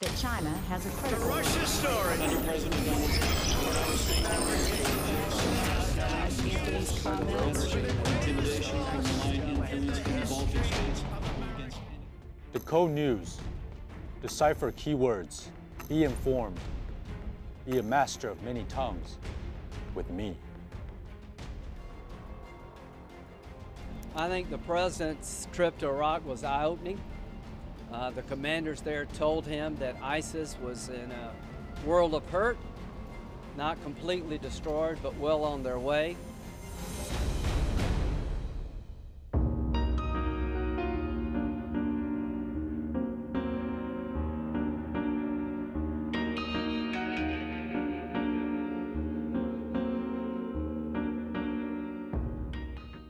that China has a The critical Russia story. Under President Donald Trump, intimidation from malign influence from the Baltic states against any The Code News. Decipher keywords. Be informed. Be a master of many tongues with me. I think the president's trip to Iraq was eye opening. Uh, the commanders there told him that ISIS was in a world of hurt, not completely destroyed, but well on their way.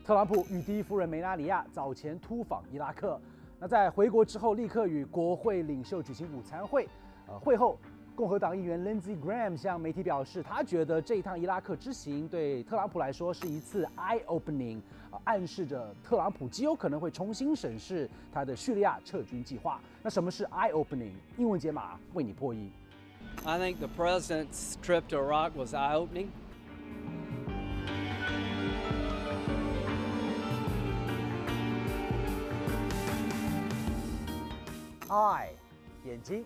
特朗普与第一夫人梅拉尼亚早前突访伊拉克， 那在回国之后，立刻与国会领袖举行午餐会。呃，会后，共和党议员 Lindsey Graham 向媒体表示，他觉得这一趟伊拉克之行对特朗普来说是一次 eye opening，啊，暗示着特朗普极有可能会重新审视他的叙利亚撤军计划。那什么是 eye opening？英文解码为你破译。I think the president's trip to Iraq was eye opening. Eye 眼睛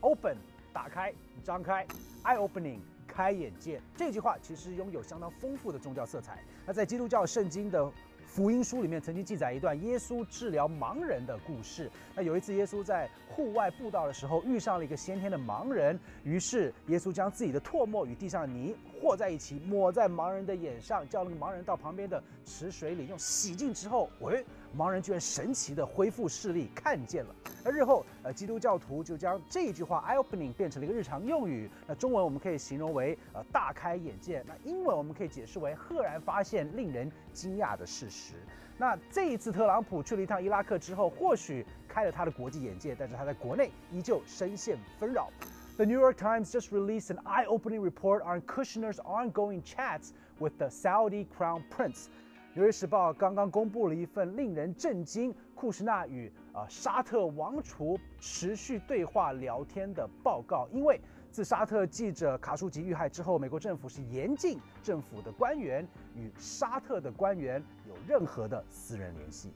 ，open 打开、张开，eye opening 开眼界。这句话其实拥有相当丰富的宗教色彩。那在基督教圣经的福音书里面，曾经记载一段耶稣治疗盲人的故事。那有一次，耶稣在户外布道的时候，遇上了一个先天的盲人，于是耶稣将自己的唾沫与地上的泥和在一起，抹在盲人的眼上，叫那个盲人到旁边的池水里用洗净之后，喂，盲人居然神奇的恢复视力，看见了。而日后，呃，基督教徒就将这句话 opening 变成了一个日常用语。那中文我们可以形容为呃大开眼界，那英文我们可以解释为赫然发现令人惊讶的事实。那这一次特朗普去了一趟伊拉克之后，或许开了他的国际眼界，但是他在国内依旧深陷纷扰。The New York Times just released an eye-opening report on Kushner's ongoing chats with the Saudi Crown Prince. 纽约时报刚刚公布了一份令人震惊库什纳与啊、沙特王储持续对话聊天的报告，因为自沙特记者卡舒吉遇害之后，美国政府是严禁政府的官员与沙特的官员有任何的私人联系。